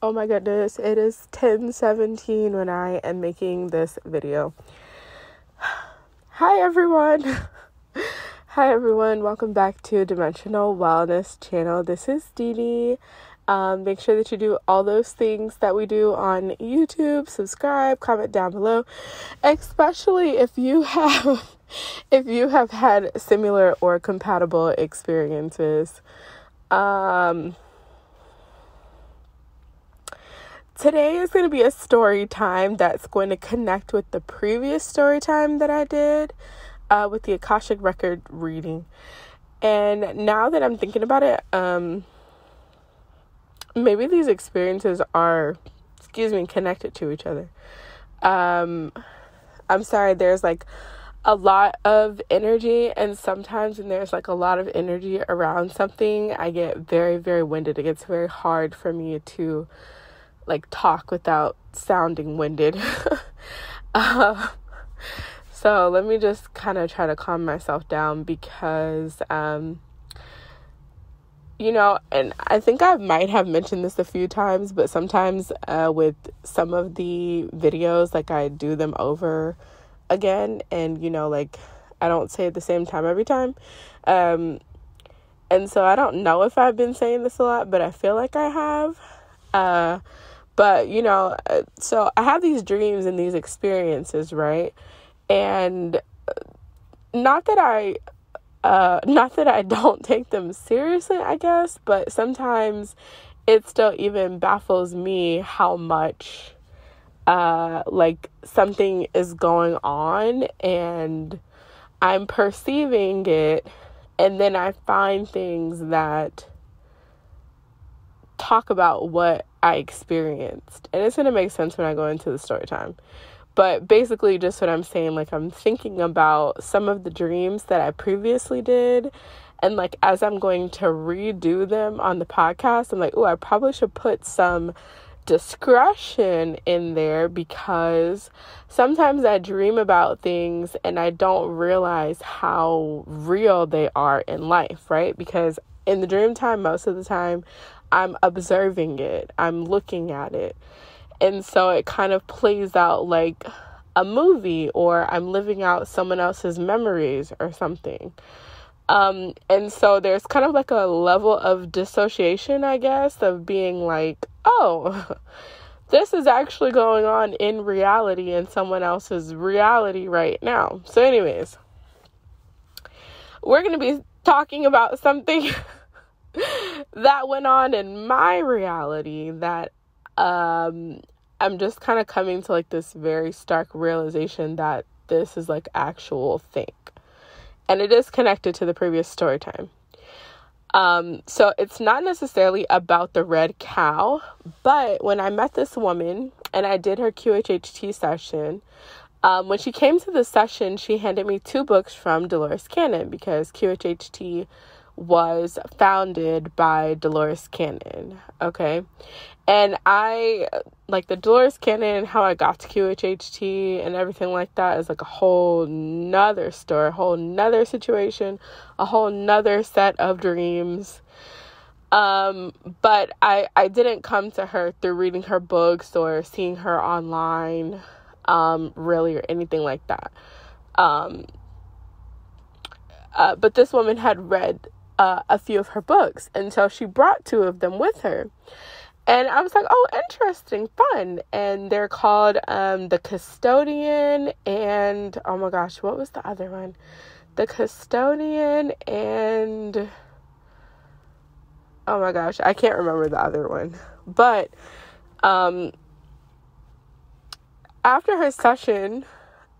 Oh my goodness, it is 10:17 when I am making this video. Hi everyone. Hi everyone, welcome back to Dimensional Wellness channel. This is Dee Dee. Um, make sure that you do all those things that we do on YouTube. Subscribe, comment down below, especially if you have if you have had similar or compatible experiences. Um, Today is going to be a story time that's going to connect with the previous story time that I did uh, with the Akashic Record reading. And now that I'm thinking about it, um, maybe these experiences are, excuse me, connected to each other. Um, I'm sorry, there's like a lot of energy, and sometimes when there's like a lot of energy around something, I get very, very winded. It gets very hard for me to like talk without sounding winded. uh, so let me just kind of try to calm myself down because, um, you know, and I think I might have mentioned this a few times, but sometimes uh, with some of the videos, like I do them over again, and you know, like I don't say at the same time every time. Um, and so I don't know if I've been saying this a lot, but I feel like I have. Uh, but, you know, uh, so I have these dreams and these experiences, right? And uh, not that I uh not that I don't take them seriously, I guess, but sometimes it still even baffles me how much uh like something is going on and I'm perceiving it and then I find things that talk about what I experienced. And it's going to make sense when I go into the story time. But basically, just what I'm saying, like, I'm thinking about some of the dreams that I previously did. And, like, as I'm going to redo them on the podcast, I'm like, oh, I probably should put some discretion in there because sometimes I dream about things and I don't realize how real they are in life, right? Because in the dream time, most of the time, I'm observing it, I'm looking at it. And so it kind of plays out like a movie or I'm living out someone else's memories or something. Um, and so there's kind of like a level of dissociation, I guess, of being like, oh, this is actually going on in reality in someone else's reality right now. So, anyways, we're going to be talking about something that went on in my reality that um I'm just kind of coming to like this very stark realization that this is like actual thing. And it is connected to the previous story time. Um, so it's not necessarily about the red cow, but when I met this woman and I did her QHHT session, um, when she came to the session, she handed me two books from Dolores Cannon because QHHT was founded by Dolores Cannon. Okay. And I like the Dolores Cannon, how I got to QHHT and everything like that is like a whole nother story, a whole nother situation, a whole nother set of dreams. Um, but I, I didn't come to her through reading her books or seeing her online, um, really, or anything like that. Um, uh, but this woman had read uh, a few of her books. And so she brought two of them with her. And I was like, oh, interesting, fun. And they're called um, The Custodian and, oh my gosh, what was the other one? The Custodian and, oh my gosh, I can't remember the other one. But um, after her session,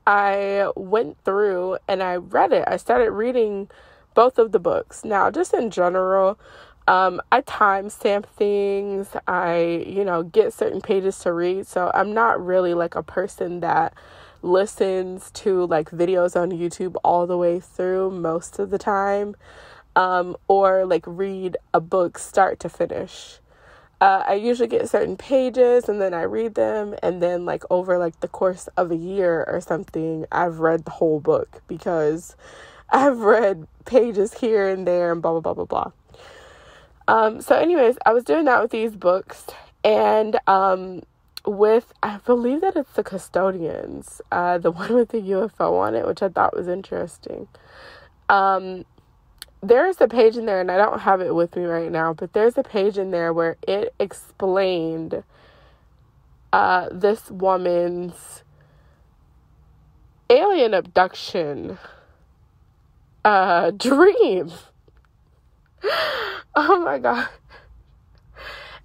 I went through and I read it. I started reading both of the books. Now, just in general, um, I timestamp things. I, you know, get certain pages to read. So I'm not really like a person that listens to like videos on YouTube all the way through most of the time, um, or like read a book start to finish. Uh, I usually get certain pages and then I read them, and then like over like the course of a year or something, I've read the whole book because I've read pages here and there and blah, blah, blah, blah, blah. Um, so, anyways, I was doing that with these books, And um, with, I believe that it's the custodians, uh, the one with the UFO on it, which I thought was interesting. Um, there's a page in there, and I don't have it with me right now, but there's a page in there where it explained uh, this woman's alien abduction uh, dream. oh my god.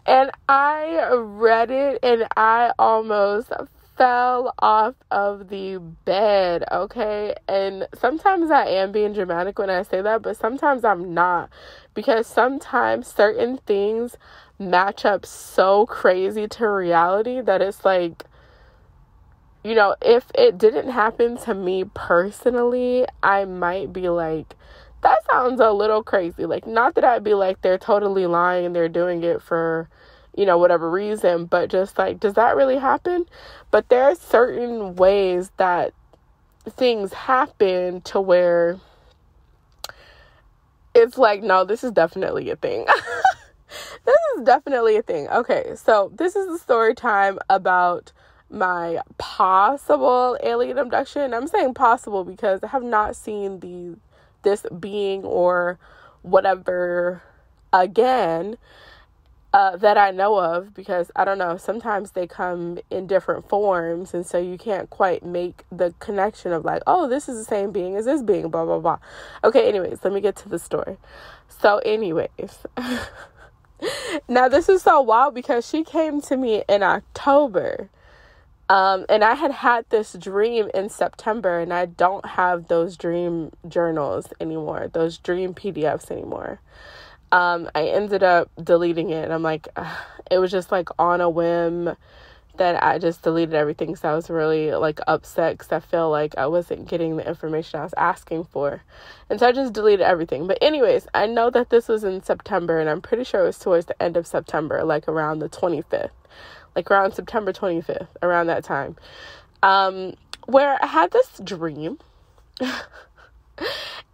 And I read it and I almost fell off of the bed, okay? And sometimes I am being dramatic when I say that, but sometimes I'm not because sometimes certain things match up so crazy to reality that it's like you know, if it didn't happen to me personally, I might be like that sounds a little crazy. Like, not that I'd be like, they're totally lying and they're doing it for, you know, whatever reason, but just like, does that really happen? But there are certain ways that things happen to where it's like, no, this is definitely a thing. this is definitely a thing. Okay, so this is the story time about my possible alien abduction. I'm saying possible because I have not seen the this being or whatever again uh, that I know of because I don't know, sometimes they come in different forms, and so you can't quite make the connection of like, oh, this is the same being as this being, blah, blah, blah. Okay, anyways, let me get to the story. So, anyways, now this is so wild because she came to me in October um, and I had had this dream in September, and I don't have those dream journals anymore, those dream PDFs anymore. Um, I ended up deleting it. I'm like, ugh, it was just like on a whim that I just deleted everything. So I was really like upset because I feel like I wasn't getting the information I was asking for. And so I just deleted everything. But, anyways, I know that this was in September, and I'm pretty sure it was towards the end of September, like around the 25th like around September 25th, around that time, um, where I had this dream.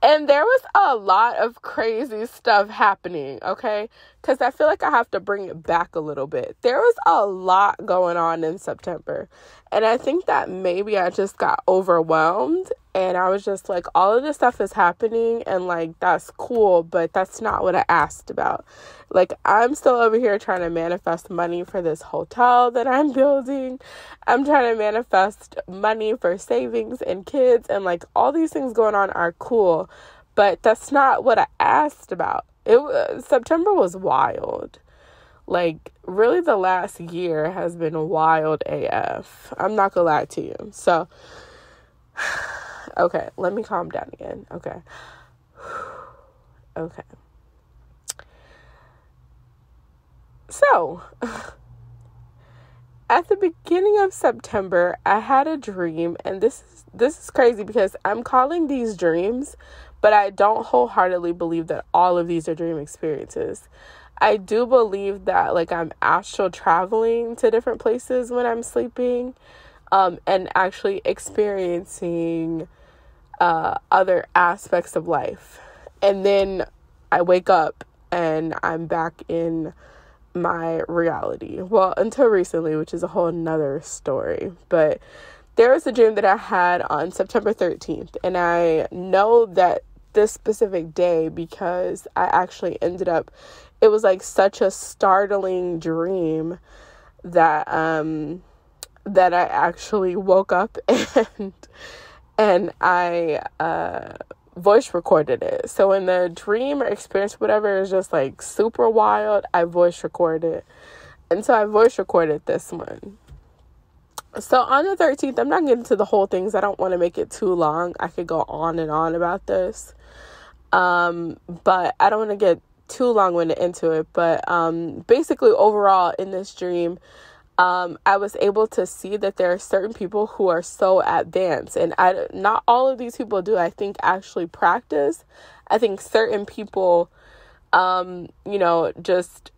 and there was a lot of crazy stuff happening, okay? Because I feel like I have to bring it back a little bit. There was a lot going on in September. And I think that maybe I just got overwhelmed and I was just like, all of this stuff is happening and like that's cool, but that's not what I asked about. Like, I'm still over here trying to manifest money for this hotel that I'm building. I'm trying to manifest money for savings and kids, and like all these things going on are cool, but that's not what I asked about. It September was wild. Like, really, the last year has been wild AF. I'm not gonna lie to you. So, okay, let me calm down again. Okay. Okay. So, at the beginning of September, I had a dream, and this is this is crazy because I'm calling these dreams, but I don't wholeheartedly believe that all of these are dream experiences. I do believe that like I'm astral traveling to different places when I'm sleeping um, and actually experiencing uh, other aspects of life. And then I wake up and I'm back in my reality. Well, until recently, which is a whole nother story. But there was a dream that I had on September 13th, and I know that this specific day because I actually ended up it was like such a startling dream that um that I actually woke up and and I uh voice recorded it. So when the dream or experience whatever is just like super wild, I voice recorded. And so I voice recorded this one. So on the 13th, I'm not getting to the whole things. I don't want to make it too long. I could go on and on about this. Um, but I don't want to get too long winded into it. But um, basically, overall, in this dream, um, I was able to see that there are certain people who are so advanced, and I not all of these people do. I think actually practice. I think certain people, um, you know, just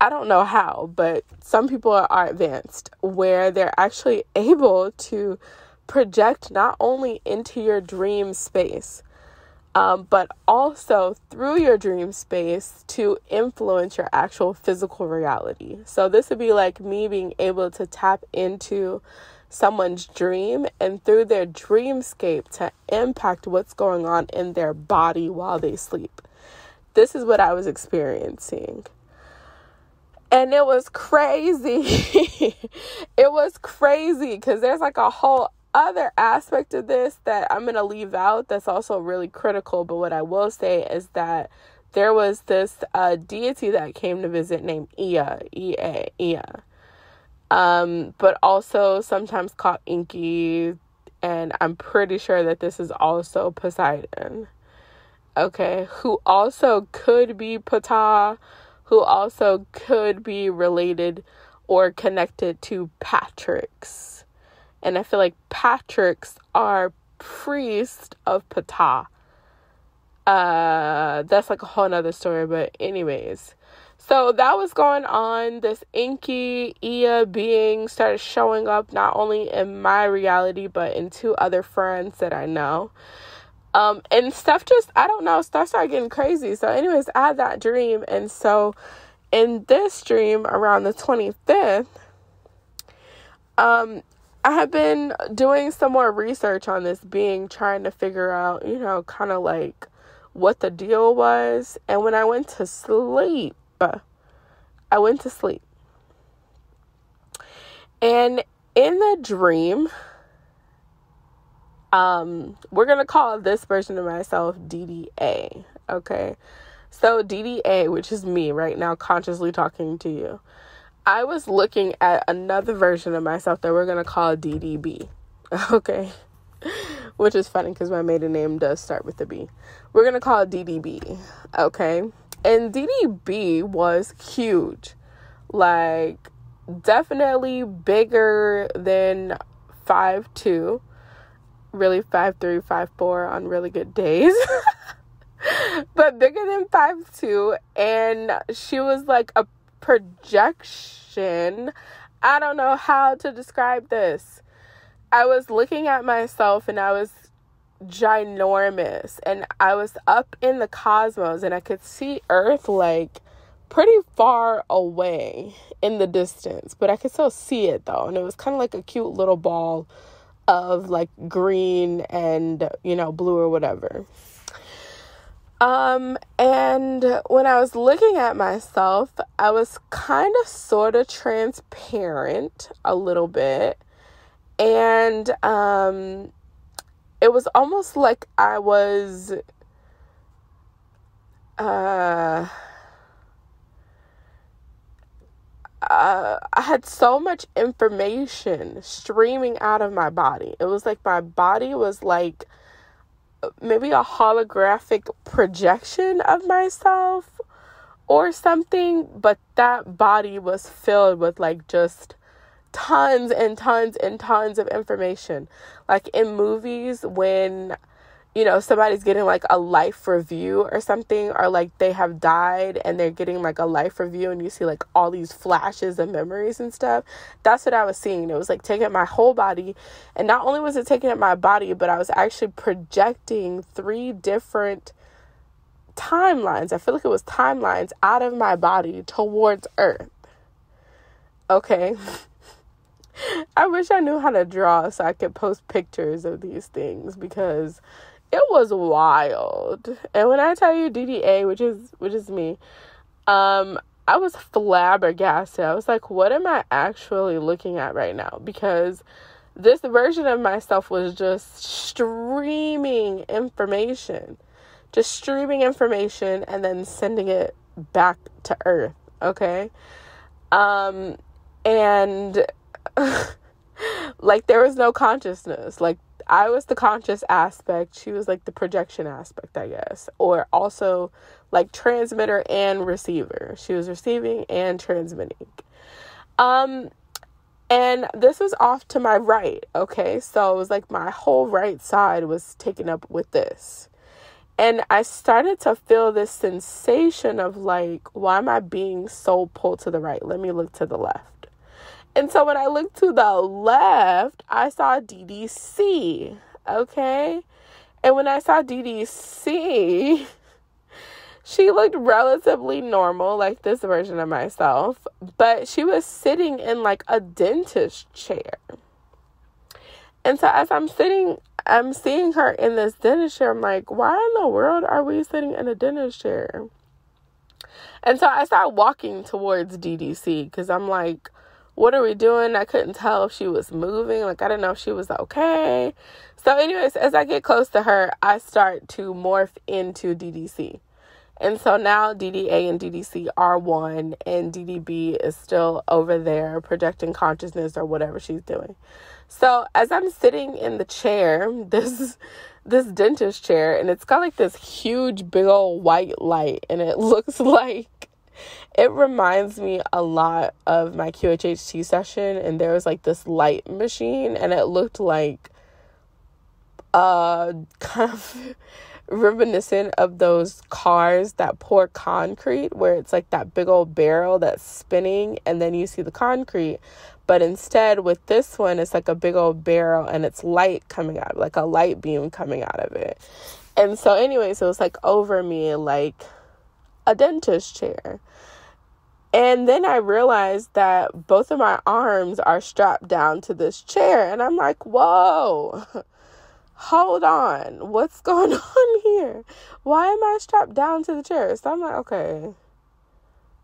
I don't know how, but some people are advanced where they're actually able to project not only into your dream space, um, but also through your dream space to influence your actual physical reality. So, this would be like me being able to tap into someone's dream and through their dreamscape to impact what's going on in their body while they sleep. This is what I was experiencing. And it was crazy. it was crazy because there's like a whole other aspect of this that I'm going to leave out that's also really critical. But what I will say is that there was this uh, deity that came to visit named Ea, E A, Ea. Um, but also sometimes called Enki. And I'm pretty sure that this is also Poseidon. Okay, who also could be Ptah, who also could be related or connected to Patricks and I feel like Patrick's are priest of Ptah. Uh, that's like a whole nother story, but anyways. So that was going on. This Enki Ea being started showing up not only in my reality, but in two other friends that I know. Um, and stuff just, I don't know, stuff started getting crazy. So, anyways, I had that dream. And so, in this dream around the 25th, um, I have been doing some more research on this being, trying to figure out, you know, kind of like what the deal was. And when I went to sleep, I went to sleep. And in the dream, um, we're gonna call this version of myself DDA. Okay. So DDA, which is me right now consciously talking to you. I was looking at another version of myself that we're to call DDB. Okay. Which is funny because my maiden name does start with a B. We're to call it DDB. Okay. And DDB was huge. Like, definitely bigger than five two. Really five three, five four on really good days. but bigger than five two. And she was like a projection. I don't know how to describe this. I was looking at myself and I was ginormous and I was up in the cosmos and I could see Earth like pretty far away in the distance, but I could still see it though. And it was kind of like a cute little ball of like green and, you know, blue or whatever. Um, and when I was looking at myself, I was kind of sort of transparent a little bit. And um, it was almost like I was uh, uh, I had so much information streaming out of my body. It was like my body was like maybe a holographic projection of myself or something, but that body was filled with like just tons and tons and tons of information. Like in movies, when you know, somebody's getting like a life review or something, or like they have died and they're getting like a life review, and you see like all these flashes and memories and stuff. That's what I was seeing. It was like taking my whole body, and not only was it taking up my body, but I was actually projecting three different timelines. I feel like it was timelines out of my body towards Earth. Okay. I wish I knew how to draw so I could post pictures of these things because it was wild. And when I tell you DDA, which is which is me, um, I was flabbergasted. I was like, what am I actually looking at right now? Because this version of myself was just streaming information. Just streaming information and then sending it back to earth, okay? Um and like there was no consciousness. Like I was the conscious aspect, she was like the projection aspect, I guess, or also like transmitter and receiver. She was receiving and transmitting. Um and this was off to my right, okay? So it was like my whole right side was taken up with this. And I started to feel this sensation of like, why am I being so pulled to the right? Let me look to the left. And so when I looked to the left, I saw DDC. Okay. And when I saw DDC, she looked relatively normal, like this version of myself, but she was sitting in like a dentist chair. And so as I'm sitting, I'm seeing her in this dentist chair. I'm like, why in the world are we sitting in a dentist chair? And so I start walking towards DDC because I'm like, what are we doing? I couldn't tell if she was moving. Like, I didn't know if she was okay. So, anyways, as I get close to her, I start to morph into DDC. And so now DDA and DDC are one, and DDB is still over there projecting consciousness or whatever she's doing. So as I'm sitting in the chair, this this dentist chair, and it's got like this huge big old white light, and it looks like it reminds me a lot of my QHHT session, and there was like this light machine, and it looked like uh kind of reminiscent of those cars that pour concrete where it's like that big old barrel that's spinning and then you see the concrete. But instead with this one it's like a big old barrel and it's light coming out like a light beam coming out of it. And so anyways it was like over me like a dentist chair and then I realized that both of my arms are strapped down to this chair. And I'm like, whoa, hold on, what's going on here? Why am I strapped down to the chair? So I'm like, okay,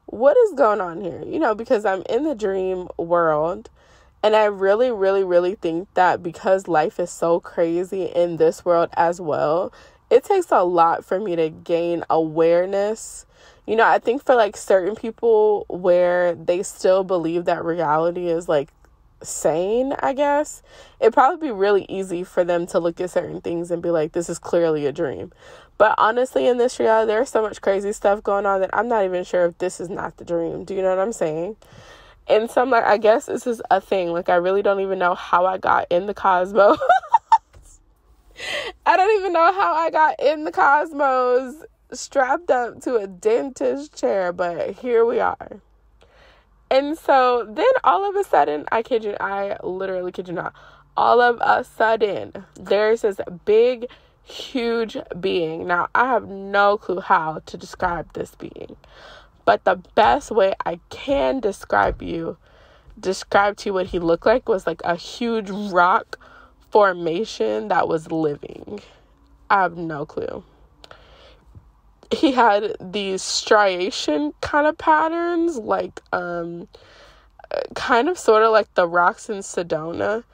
what is going on here? You know, because I'm in the dream world. And I really, really, really think that because life is so crazy in this world as well, it takes a lot for me to gain awareness. You know, I think for like certain people where they still believe that reality is like sane, I guess, it'd probably be really easy for them to look at certain things and be like, this is clearly a dream. But honestly, in this reality, there's so much crazy stuff going on that I'm not even sure if this is not the dream. Do you know what I'm saying? And so I'm like, I guess this is a thing. Like, I really don't even know how I got in the cosmos. I don't even know how I got in the cosmos strapped up to a dentist chair, but here we are. And so then all of a sudden, I kid you, I literally kid you not, all of a sudden, there's this big, huge being. Now, I have no clue how to describe this being, but the best way I can describe you, describe to you what he looked like was like a huge rock formation that was living. I have no clue. He had these striation kind of patterns, like um, kind of sort of like the rocks in Sedona.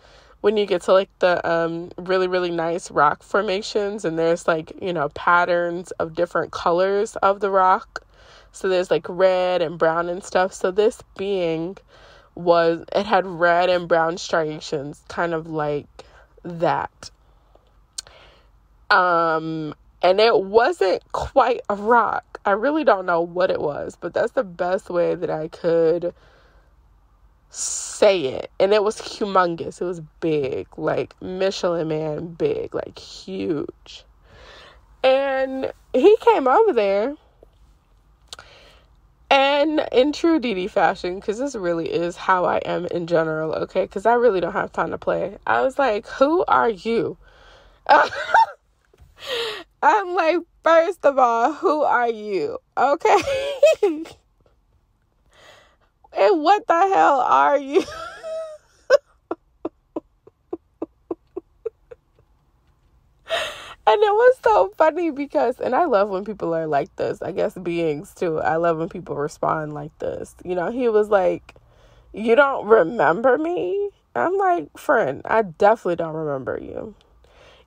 When you get to like the um really really nice rock formations and there's like you know patterns of different colors of the rock. So there's like red and brown and stuff. So this being was it had red and brown striations kind of like that um and it wasn't quite a rock. I really don't know what it was, but that's the best way that I could say it. And it was humongous. It was big, like Michelin man big, like huge. And he came over there. And in true DD fashion, because this really is how I am in general, okay? Because I really don't have time to play. I was like, Who are you? I'm like, first of all, who are you? Okay. and what the hell are you? and it was so funny because and i love when people are like this i guess beings too. I love when people respond like this. You know he was like you don't remember me? I'm like friend i definitely don't remember you.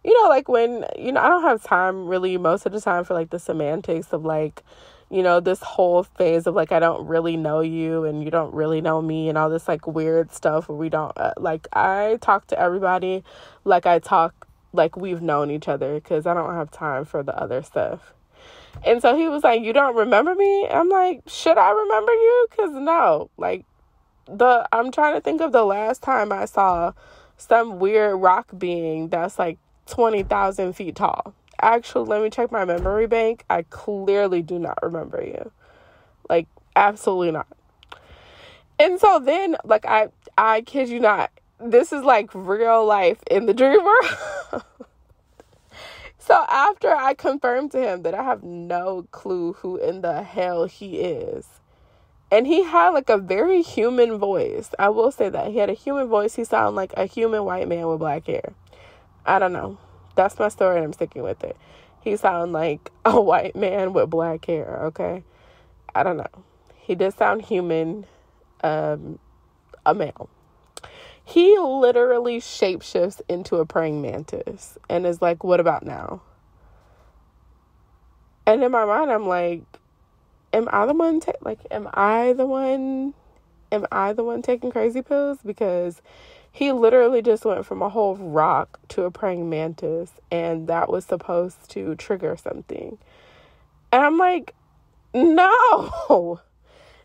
You know, like when, you know, I don't have time really most of the time for like the semantics of like, you know, this whole phase of like, I don't really know you and you don't really know me and all this like weird stuff where we don't, uh, like, I talk to everybody like I talk like we've known each other because I don't have time for the other stuff. And so he was like, You don't remember me? I'm like, Should I remember you? Because no, like, the, I'm trying to think of the last time I saw some weird rock being that's like 20,000 feet tall. Actually, let me check my memory bank. I clearly do not remember you. Like, absolutely not. And so then, like, I, I kid you not, this is like real life in the dream world. So after I confirmed to him that I have no clue who in the hell he is, and he had like a very human voice. I will say that he had a human voice. He sounded like a human white man with black hair. I don't know. That's my story, and I'm sticking with it. He sounded like a white man with black hair. Okay, I don't know. He did sound human, um, a male. He literally shapeshifts into a praying mantis and is like, "What about now?" And in my mind, I'm like, am I the one ta- like am I the one am I the one taking crazy pills because he literally just went from a whole rock to a praying mantis and that was supposed to trigger something. And I'm like, "No.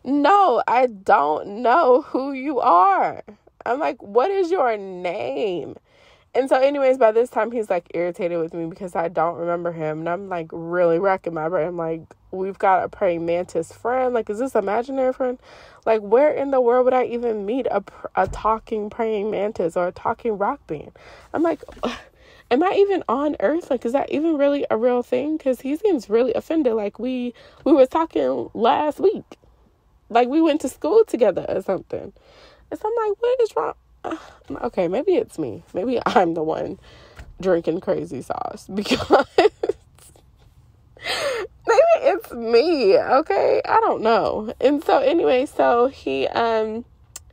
No, I don't know who you are." I'm like, "What is your name?" And so, anyways, by this time, he's like irritated with me because I don't remember him. And I'm like really racking my brain. I'm like, we've got a praying mantis friend. Like, is this imaginary friend? Like, where in the world would I even meet a, a talking praying mantis or a talking rock band? I'm like, am I even on Earth? Like, is that even really a real thing? Because he seems really offended. Like, we we were talking last week. Like, we went to school together or something. So I'm like, what is wrong? okay, maybe it's me. Maybe I'm the one drinking crazy sauce because maybe it's me, okay? I don't know. And so anyway, so he um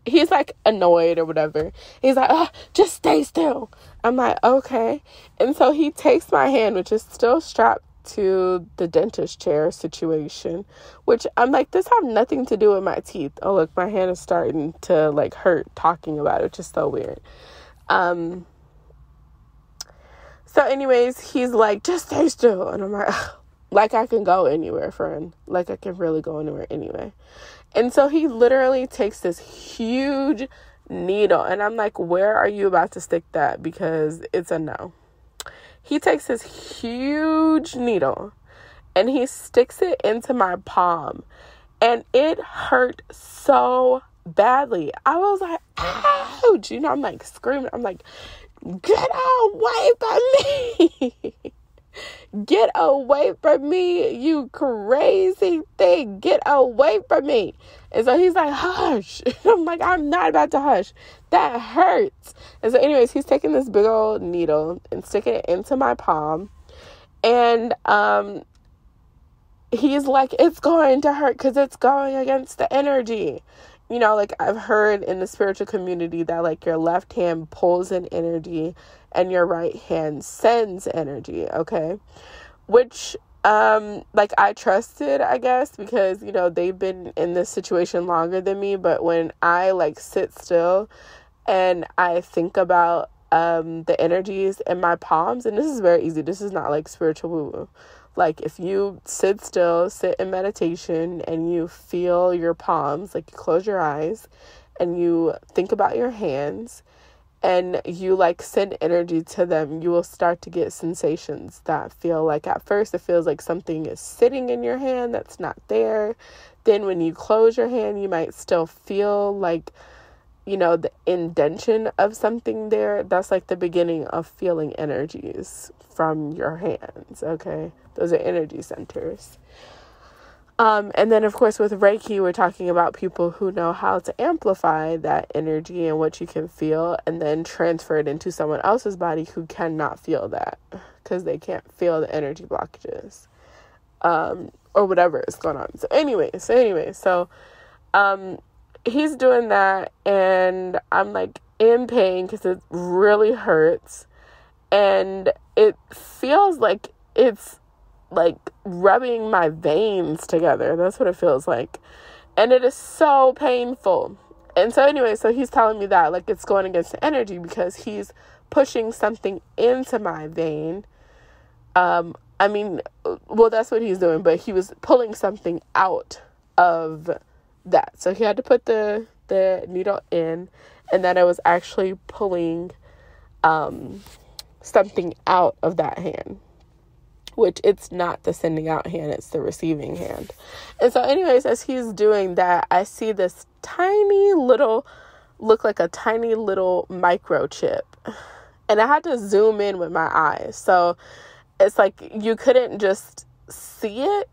he's like annoyed or whatever. He's like, oh, just stay still. I'm like, okay. And so he takes my hand, which is still strapped to the dentist chair situation, which I'm like, this have nothing to do with my teeth. Oh, look, my hand is starting to like hurt talking about it, which is so weird. Um, so, anyways, he's like, just stay still. And I'm like, like I can go anywhere, friend. Like I can really go anywhere anyway. And so he literally takes this huge needle, and I'm like, where are you about to stick that? Because it's a no he takes his huge needle and he sticks it into my palm and it hurt so badly. I was like, ouch. You know, I'm like screaming. I'm like, get away from me. get away from me, you crazy thing. Get away from me. And so he's like, hush. I'm like, I'm not about to hush. That hurts. And so, anyways, he's taking this big old needle and sticking it into my palm. And um he's like, it's going to hurt because it's going against the energy. You know, like I've heard in the spiritual community that like your left hand pulls in energy and your right hand sends energy, okay? Which um like I trusted, I guess, because you know, they've been in this situation longer than me, but when I like sit still and I think about um the energies in my palms and this is very easy. This is not like spiritual woo woo. Like if you sit still, sit in meditation and you feel your palms, like you close your eyes and you think about your hands and you like send energy to them, you will start to get sensations that feel like at first it feels like something is sitting in your hand that's not there. Then when you close your hand, you might still feel like you know the indention of something there. That's like the beginning of feeling energies from your hands, okay? Those are energy centers. Um, and then, of course, with Reiki, we're talking about people who know how to amplify that energy and what you can feel and then transfer it into someone else's body who cannot feel that because they can't feel the energy blockages um, or whatever is going on. So, anyway, so, anyway, so um, he's doing that, and I'm like in pain because it really hurts. And it feels like it's like rubbing my veins together. That's what it feels like. And it is so painful. And so, anyway, so he's telling me that like it's going against the energy because he's pushing something into my vein. Um, I mean, well, that's what he's doing, but he was pulling something out of that. So he had to put the the needle in, and then I was actually pulling um, something out of that hand which it's not the sending out hand, it's the receiving hand. And so, anyways, as he's doing that, I see this tiny little, look like a tiny little microchip. And I had to zoom in with my eyes. So, it's like you couldn't just see it.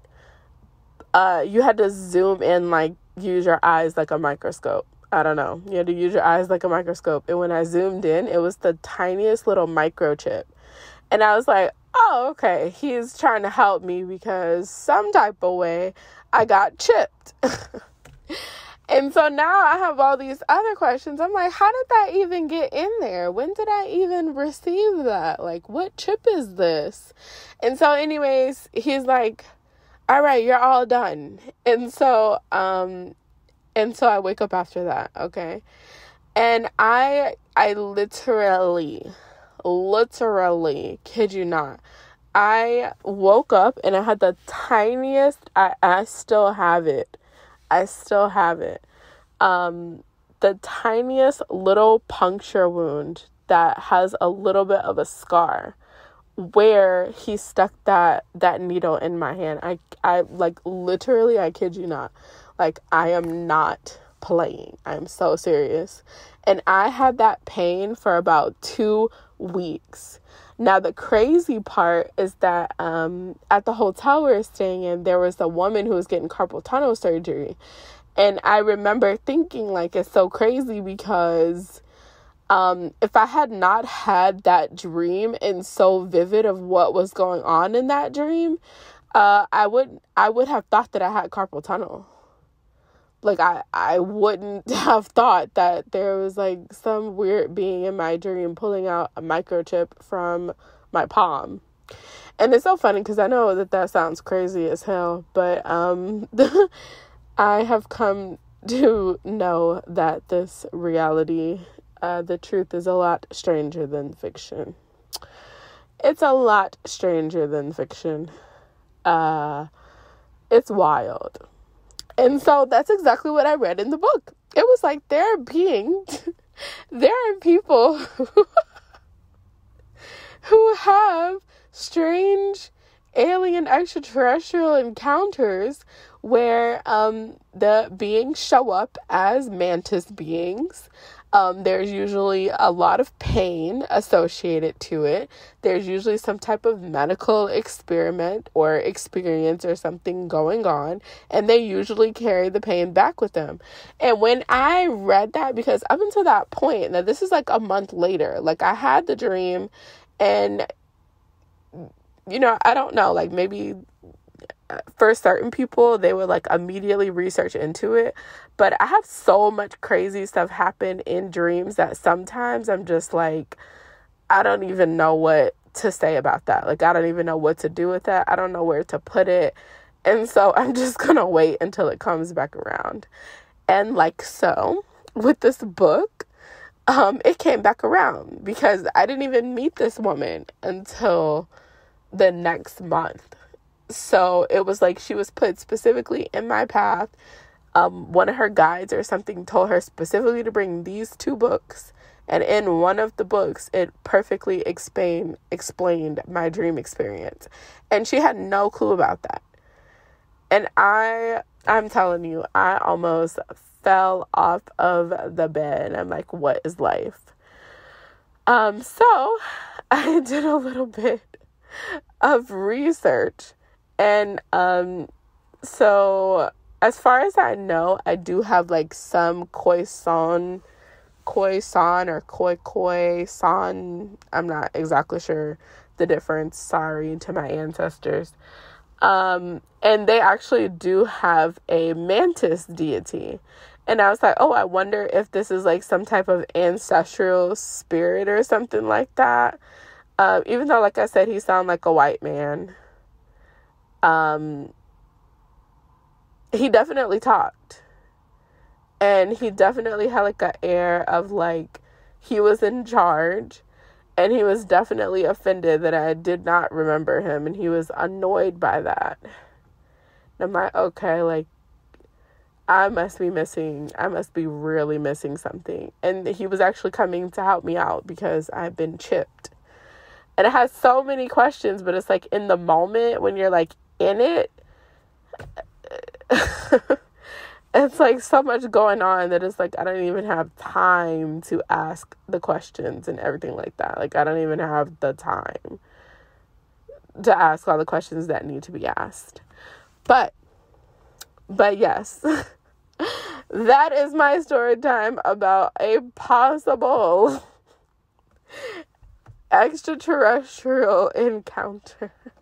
Uh, you had to zoom in, like use your eyes like a microscope. I don't know. You had to use your eyes like a microscope. And when I zoomed in, it was the tiniest little microchip. And I was like, oh, okay, he's trying to help me because some type of way I got chipped. and so now I have all these other questions. I'm like, how did that even get in there? When did I even receive that? Like, what chip is this? And so, anyways, he's like, all right, you're all done. And so, um, and so I wake up after that, okay? And I I literally literally kid you not. I woke up and I had the tiniest I I still have it. I still have it. Um the tiniest little puncture wound that has a little bit of a scar where he stuck that that needle in my hand. I I like literally I kid you not. Like, I am not playing. I'm so serious. And I had that pain for about two weeks. Now, the crazy part is that um, at the hotel we were staying in, there was a woman who was getting carpal tunnel surgery. And I remember thinking, like, it's so crazy because um, if I had not had that dream and so vivid of what was going on in that dream, uh, I would I would have thought that I had carpal tunnel like I I wouldn't have thought that there was like some weird being in my dream pulling out a microchip from my palm. And it's so funny cuz I know that that sounds crazy as hell, but um I have come to know that this reality uh the truth is a lot stranger than fiction. It's a lot stranger than fiction. Uh it's wild and so that's exactly what I read in the book. It was like there are beings, there are people who have strange alien extraterrestrial encounters where um, the beings show up as mantis beings um, there's usually a lot of pain associated to it. There's usually some type of medical experiment or experience or something going on, and they usually carry the pain back with them. And when I read that, because up until that point, now this is like a month later, like I had the dream, and you know, I don't know, like maybe for certain people, they would like immediately research into it. But I have so much crazy stuff happen in dreams that sometimes I'm just like, I don't even know what to say about that. Like, I don't even know what to do with that. I don't know where to put it. And so I'm just going to wait until it comes back around. And like so, with this book, um, it came back around because I didn't even meet this woman until the next month. So it was like she was put specifically in my path. Um, one of her guides or something told her specifically to bring these two books. And in one of the books, it perfectly explain, explained my dream experience. And she had no clue about that. And I, I'm telling you, I almost fell off of the bed. I'm like, what is life? Um, so I did a little bit of research and um so as far as I know, I do have like some koi son Khoi San or Khoikhoi san. I'm not exactly sure the difference. Sorry to my ancestors. Um, and they actually do have a mantis deity. And I was like, oh, I wonder if this is like some type of ancestral spirit or something like that. Um, even though, like I said, he sounded like a white man um, he definitely talked. And he definitely had like an air of like he was in charge. And he was definitely offended that I did not remember him. And he was annoyed by that. And I'm like, okay, like, I must be missing, I must be really missing something. And he was actually coming to help me out because I've been chipped. And it has so many questions, but it's like in the moment when you're like in it it's like so much going on that it's like I don't even have time to ask the questions and everything like that. Like I don't even have the time. to ask all the questions that need to be asked. But, but yes, that is my story time about a possible extraterrestrial encounter.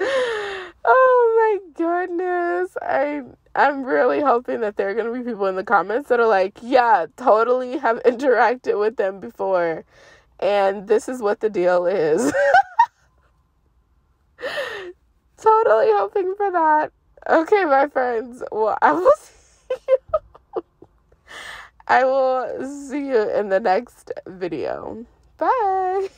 oh my goodness. I I'm really hoping that there are going to be people in the comments that are like, "Yeah, totally have interacted with them before." And this is what the deal is. totally hoping for that. Okay, my friends. Well, I will see you. I will see you in the next video. Bye.